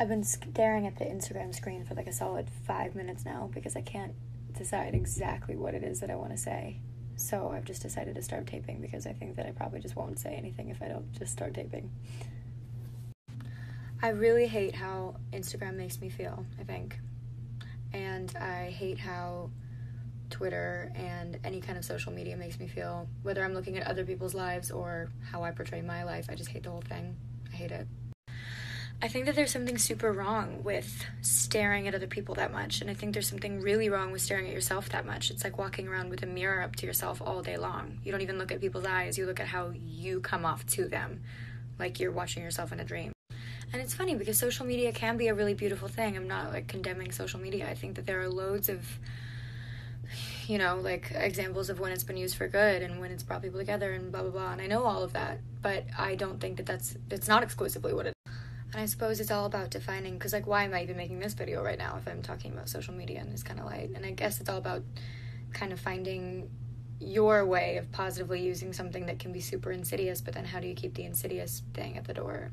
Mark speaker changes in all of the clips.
Speaker 1: I've been staring at the Instagram screen for like a solid five minutes now because I can't decide exactly what it is that I want to say. So I've just decided to start taping because I think that I probably just won't say anything if I don't just start taping. I really hate how Instagram makes me feel, I think. And I hate how Twitter and any kind of social media makes me feel, whether I'm looking at other people's lives or how I portray my life. I just hate the whole thing. I hate it. I think that there's something super wrong with staring at other people that much. And I think there's something really wrong with staring at yourself that much. It's like walking around with a mirror up to yourself all day long. You don't even look at people's eyes, you look at how you come off to them, like you're watching yourself in a dream. And it's funny because social media can be a really beautiful thing. I'm not like condemning social media. I think that there are loads of you know, like examples of when it's been used for good and when it's brought people together and blah blah blah. And I know all of that, but I don't think that that's it's not exclusively what it and I suppose it's all about defining, because, like, why am I even making this video right now if I'm talking about social media and it's kind of light? And I guess it's all about kind of finding your way of positively using something that can be super insidious, but then how do you keep the insidious thing at the door?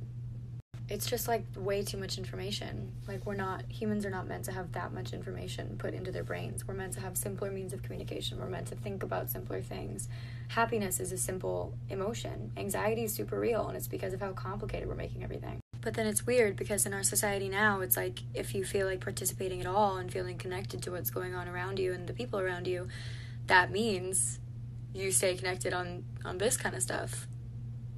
Speaker 1: It's just like way too much information. Like, we're not, humans are not meant to have that much information put into their brains. We're meant to have simpler means of communication. We're meant to think about simpler things. Happiness is a simple emotion, anxiety is super real, and it's because of how complicated we're making everything. But then it's weird because in our society now, it's like if you feel like participating at all and feeling connected to what's going on around you and the people around you, that means you stay connected on on this kind of stuff.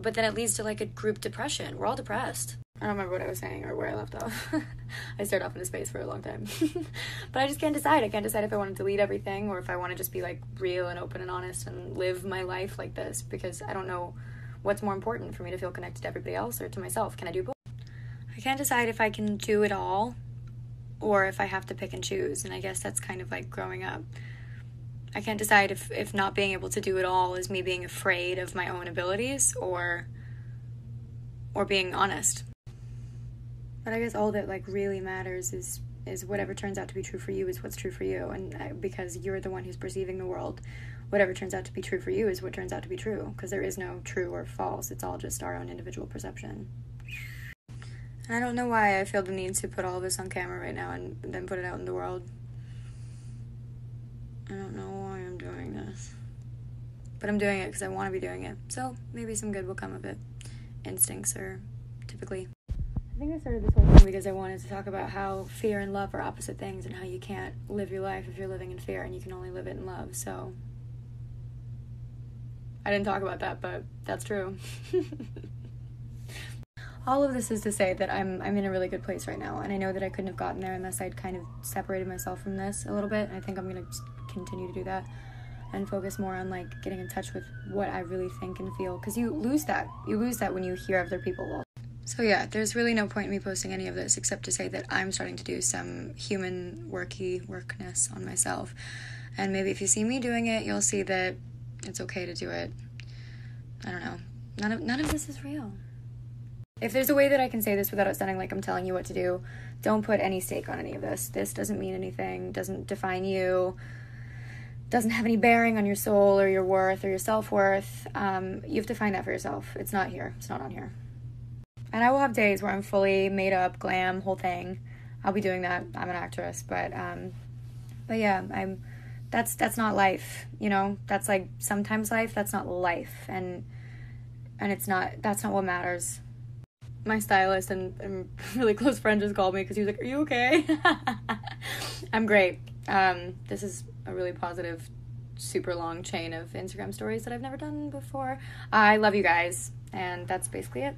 Speaker 1: But then it leads to like a group depression. We're all depressed. I don't remember what I was saying or where I left off. I stared off into space for a long time. but I just can't decide. I can't decide if I want to delete everything or if I want to just be like real and open and honest and live my life like this because I don't know what's more important for me to feel connected to everybody else or to myself. Can I do both? I can't decide if I can do it all or if I have to pick and choose. And I guess that's kind of like growing up. I can't decide if, if not being able to do it all is me being afraid of my own abilities or or being honest. But I guess all that like really matters is is whatever turns out to be true for you is what's true for you and uh, because you're the one who's perceiving the world whatever turns out to be true for you is what turns out to be true because there is no true or false it's all just our own individual perception I don't know why I feel the need to put all of this on camera right now and then put it out in the world. I don't know why I'm doing this. But I'm doing it because I want to be doing it. So maybe some good will come of it. Instincts are typically. I think I started this whole thing because I wanted to talk about how fear and love are opposite things and how you can't live your life if you're living in fear and you can only live it in love. So I didn't talk about that, but that's true. all of this is to say that I'm I'm in a really good place right now, and I know that I couldn't have gotten there unless I'd kind of separated myself from this a little bit. I think I'm gonna continue to do that and focus more on like getting in touch with what I really think and feel, because you lose that. You lose that when you hear other people. So yeah, there's really no point in me posting any of this except to say that I'm starting to do some human worky workness on myself, and maybe if you see me doing it, you'll see that it's okay to do it. I don't know. None of none of this is real. If there's a way that I can say this without it sounding like I'm telling you what to do, don't put any stake on any of this. This doesn't mean anything, doesn't define you, doesn't have any bearing on your soul or your worth or your self worth. Um, you have to find that for yourself. It's not here, it's not on here. And I will have days where I'm fully made up, glam, whole thing. I'll be doing that. I'm an actress, but um, but yeah, I'm. That's that's not life, you know. That's like sometimes life. That's not life, and and it's not. That's not what matters my stylist and, really close friend just called me because he was like, "Are you okay?" I'm great. Um, this is a really positive, super long chain of Instagram stories that I've never done before. I love you guys, and that's basically it.